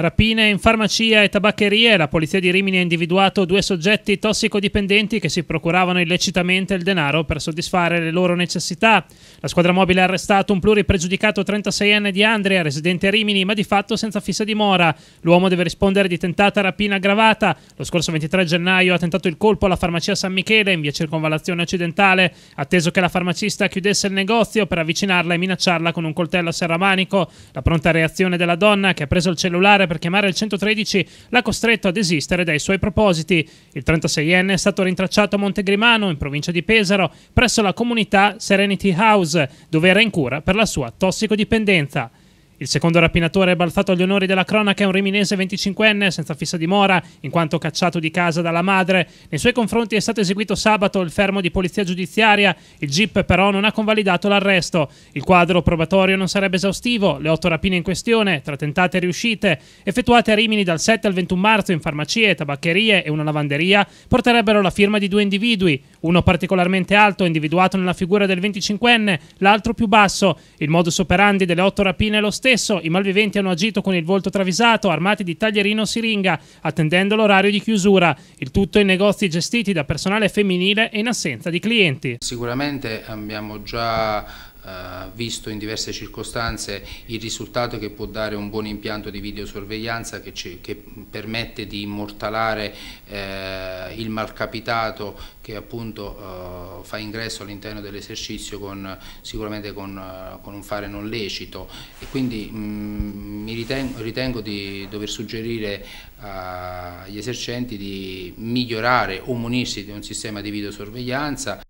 Rapine in farmacia e tabaccherie, la polizia di Rimini ha individuato due soggetti tossicodipendenti che si procuravano illecitamente il denaro per soddisfare le loro necessità. La squadra mobile ha arrestato un pluripregiudicato 36enne di Andria, residente a Rimini, ma di fatto senza fissa dimora. L'uomo deve rispondere di tentata rapina aggravata. Lo scorso 23 gennaio ha tentato il colpo alla farmacia San Michele in via Circonvallazione Occidentale, atteso che la farmacista chiudesse il negozio per avvicinarla e minacciarla con un coltello a serramanico. La pronta reazione della donna, che ha preso il cellulare per chiamare il 113 l'ha costretto a desistere dai suoi propositi. Il 36enne è stato rintracciato a Montegrimano, in provincia di Pesaro, presso la comunità Serenity House, dove era in cura per la sua tossicodipendenza. Il secondo rapinatore balzato agli onori della cronaca è un riminese 25enne senza fissa dimora, in quanto cacciato di casa dalla madre. Nei suoi confronti è stato eseguito sabato il fermo di polizia giudiziaria. Il GIP però non ha convalidato l'arresto. Il quadro probatorio non sarebbe esaustivo. Le otto rapine in questione, tra tentate e riuscite, effettuate a Rimini dal 7 al 21 marzo in farmacie, tabaccherie e una lavanderia, porterebbero la firma di due individui, uno particolarmente alto, individuato nella figura del 25enne, l'altro più basso. Il modus operandi delle otto rapine è lo stesso stesso i malviventi hanno agito con il volto travisato, armati di taglierino siringa, attendendo l'orario di chiusura. Il tutto in negozi gestiti da personale femminile e in assenza di clienti. Sicuramente abbiamo già Uh, visto in diverse circostanze il risultato che può dare un buon impianto di videosorveglianza che, ci, che permette di immortalare uh, il malcapitato che appunto uh, fa ingresso all'interno dell'esercizio sicuramente con, con, un fare non lecito. E quindi mh, mm, mi ritengo, ritengo, di dover suggerire agli esercenti di migliorare o munirsi di un sistema di videosorveglianza